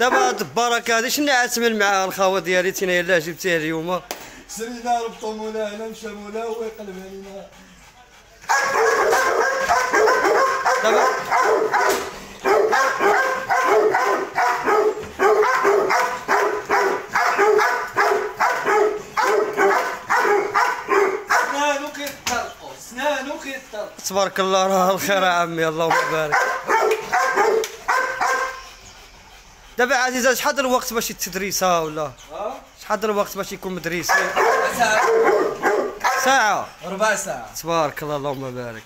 دابا هاد البركه هادي شنو عاتمل مع الخاوه ديالي؟ تينا يلاه جبتيه اليوم. سرينا ربطو مولا هنا مشى مولا هو يقلب علينا. دابا. سنانو سنانو تبارك الله راه الخير يا عمي. اللهم بارك. دابا عزيزة شحال الوقت باش التدريسة ولا؟ شحال الوقت باش يكون مدريسي ساعة. ساعة. ربع ساعة. تبارك الله اللهم بارك.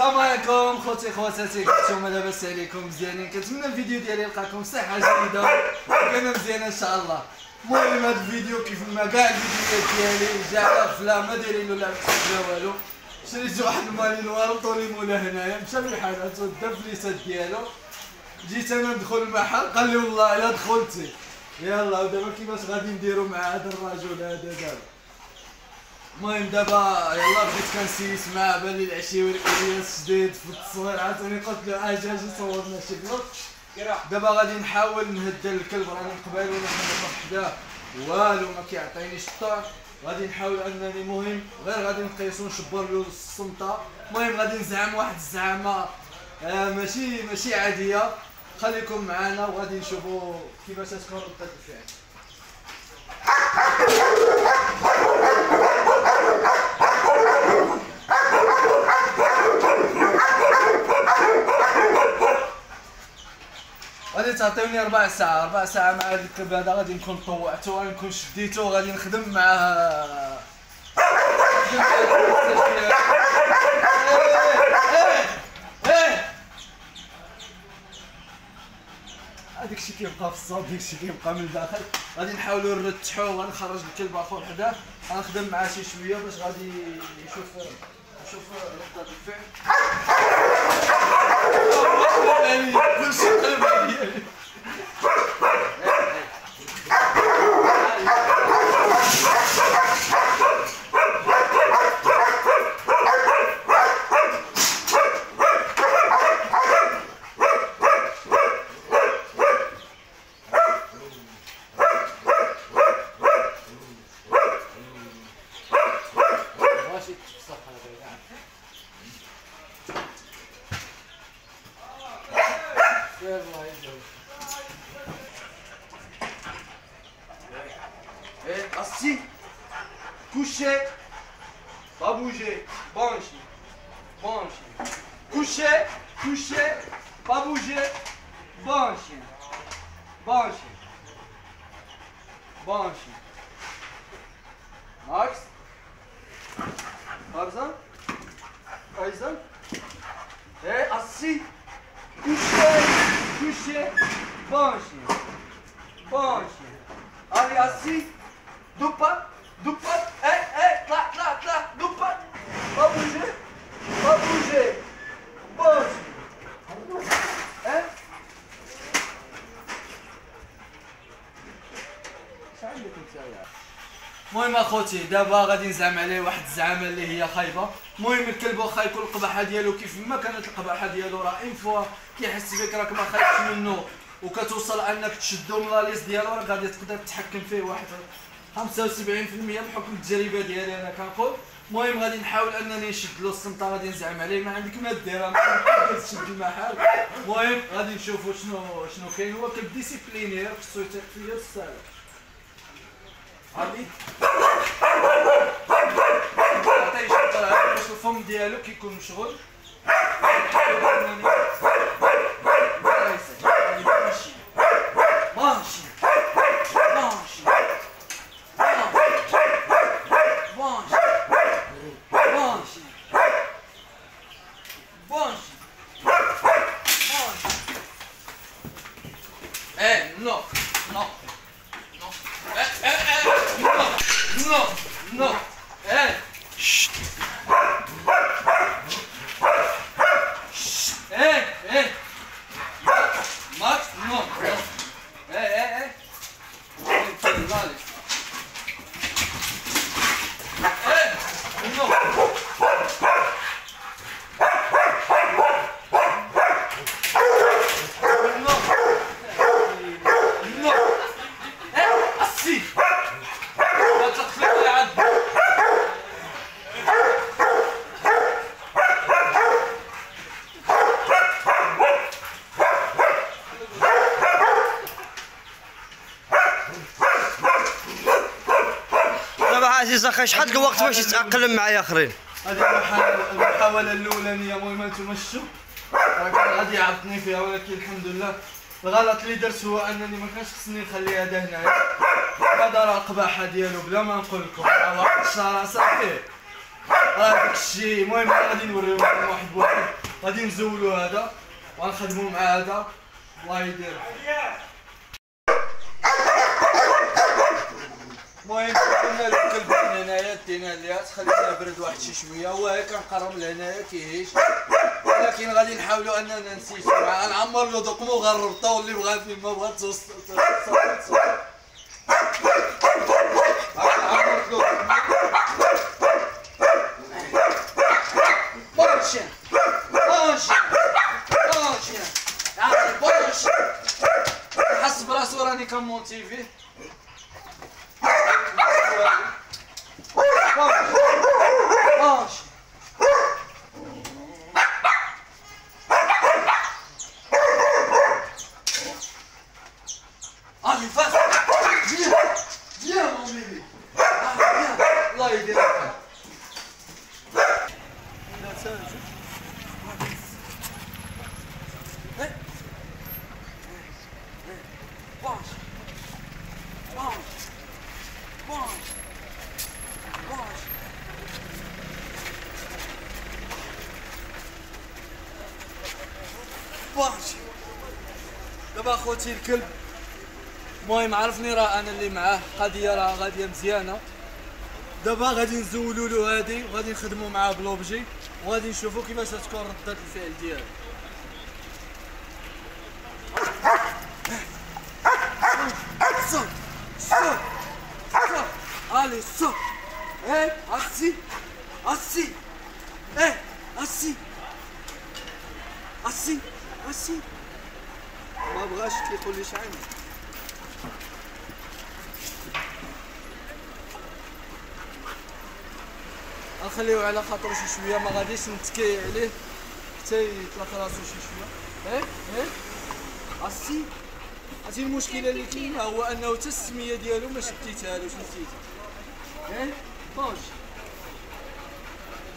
السلام عليكم خوتي خواتاتي نتوما لاباس عليكم مزيانين. كنتمنى الفيديو ديالي يلقاكم صحة جيدة وكان مزيان إن شاء الله. المهم هذا الفيديو كيف ما كاع الفيديوهات ديالي جا غفلة ما دايرين له لا لا والو. شريت واحد المالينوار وطولي مولا هنايا مشى للحانوت ودا فليسات ديالو. جيت أنا ندخل المحل قال لي والله الا دخلتي. يلا ودابا كيفاش غادي نديرو مع هذا الرجل هذا دابا؟ المهم دابا يلا بغيت كنسيس معاه بالي العشي والالياس جديد في التصوير عاوتاني قلت له أجي أجي صورنا شي كلوب دابا غادي نحاول نهدى الكلب راني قبالي ولا كنوقف حداه والو ما كيعطينيش الطار غادي نحاول انني مهم غير غادي نقيسو نشبر له السمطه المهم غادي نزعم واحد الزعامة آه ماشي ماشي عادية. خليكم معنا وغادي نشوفوا كيفاش تكون ردة الفعل تعطيوني ربع ساعة ربع ساعة مع هذا الكلب هذا غادي نكون طوعته غادي نكون شديته غادي نخدم معاه هذاك الشيء كيبقى في الصوت داك الشيء كيبقى من الداخل. غادي نحاولوا نرتحوا غنخرج الكلب اخر حدا. غنخدم معاه شي شوية باش غادي يشوف يشوف ردة الفعل. كلشي قلب Et eh, assis, couché, pas bouger, banchi, banchi. Couché, couché, pas bouger, banchi, banchi, banchi. Max, pas besoin, pas. Et eh, assis. Couché, couché, penché, penché. Allez, assis, deux pattes, deux pattes, hé, hé, hey, clac, clac, clac, deux pattes. Pas bouger, pas bouger, penché. Hein? المهم اخوتي دابا غادي نزعم عليه واحد الزعامة اللي هي خايبة. المهم الكلب واخا يكون القباحه ديالو كيف ما كانت القباحه ديالو راه une fois كيحس بك راك ما خايفش منه وكتوصل أنك تشدو من la laisse ديالو راك غادي تقدر تحكم فيه واحد 75% بحكم التجربة ديالي أنا كنقول. المهم غادي نحاول أنني نشد له السمطه غادي نزعم عليه. ما عندك ما دير تشد المحل. المهم غادي نشوفوا شنو شنو كاين. هو كلب discipliné خصو يثق فيا السالك عرفتي عطيه شطر هذا باش الفم ديالو كيكون مشغول ماشي ماشي ماشي ماشي ماشي Eh, no, no, no. Eh, eh, eh, no, no. نو إيه شت إيه إيه ماكس نو إيه إيه إيه إيه نو نو إيه اسي لا تخلق يا عبد دابا عزيز أخي شحال الوقت باش يتأقلم معايا اخرين هذه المحاولة الأولانية المهم تمشوا. راه كان غادي يعطني فيها ولكن الحمد لله. الغلط اللي درت هو أنني ما كانش خصني نخلي هذا هنايا راه القباحة ديالو بلا ما نقول لكم. راه الشهر صافي. راه داك الشيء. المهم غادي نوريو لكم واحد بواحد. غادي نزولو هذا وغنخدمو مع هذا. الله يدير. المهم قلنا له الكلب من هنايا دينا ليها تخلينا برد واحد شي شوية هو هيك كنقرب لهنايا كيعيش ولكن غادي نحاولوا اننا نسيتو معاه نعمر له دوكمو وغنربطو اللي بغا فين ما bon chien حس براسو راني كنمونتي فيه ماشي باش دابا خوتي الكلب المهم عرفني راه أنا اللي معاه قضيه راه غاديه مزيانة. دابا غادي نزولوا له هادي وغادي نخدموا معاه بلوبجي وغادي نشوفوا كيفاش تكون ردة الفعل ديالو. صوت صوت صوت assis assis ما بغاش كيقول لي شحال نخليوه على خاطر شي شوية ما غاديش نتكي عليه. حتى يطلق راسو شي شوية. إيه؟ إيه؟ assis عرفتي المشكلة اللي كاينة هو أنه حتى السمية ديالو ما شديتهالوش نسيتها إيه؟ باش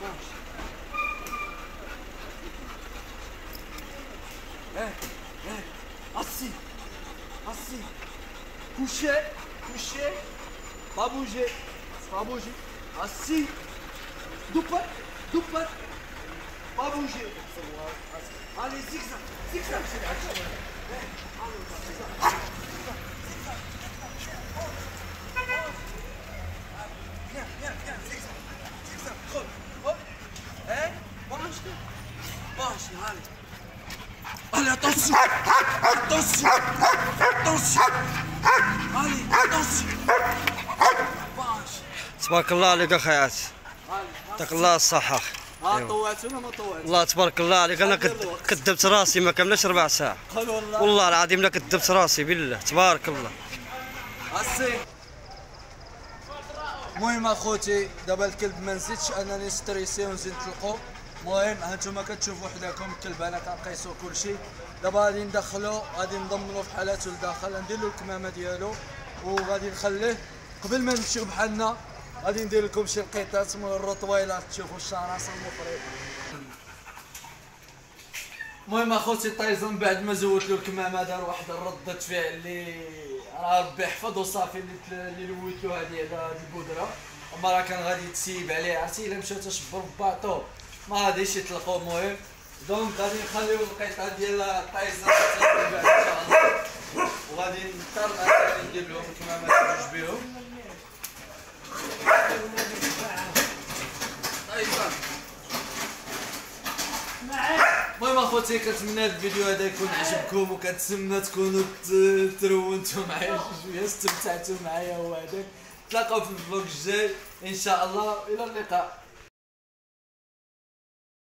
باش Eh, eh, assis, assis, couché, couché, pas bouger, pas bouger, assis, doupette, doupette, pas bouger, allez zigzag, zigzag, allez, zigzag. Attention, attention, attention, تبارك الله عليك أخي allez, يعطيك الله الصحة. ها طوعت ولا ما طوعت؟ الله تبارك الله عليك. أنا كدبت راسي ما كملش ربع ساعة. والله. والله العظيم لا كدبت راسي بالله. تبارك الله. المهم أخوتي دابا الكلب ما نزيدش أنني ستريسي ونزيد نطلقو المهم هانتوما كتشوفوا حداكم الكلب أنا كنقيسو كلشي دابا غادي ندخلو غادي نضمنو في حالاتو لداخل ندير له الكمامة ديالو وغادي نخليه. قبل ما نمشيو بحالنا غادي ندير لكم شي لقيطات من الروتويلات تشوفوا الشراسة المفرط المهم أخوتي تايسون بعد ما زودت له الكمامة دار واحد ردة فعل اللي راه ربي يحفظ وصافي اللي لويت له هذه البودرة. أما راه كان غادي تسيب عليه عرفتي؟ إلا مشى تشبر بباطو. ما غاديش يطلقوا المهم دونك غادي نخليو القطعة ديال بعد إن شاء الله. وغادي نضطر انني ندير لهم الكمامات جوج بيهم. أيضا المهم أخوتي كنتمنى هذا الفيديو هذا يكون عجبكم وكنتمنى تكونوا ترونتوا معايا شوية استمتعتوا معايا وهذاك تلاقاو في الفلوق الجاي إن شاء الله. إلى اللقاء.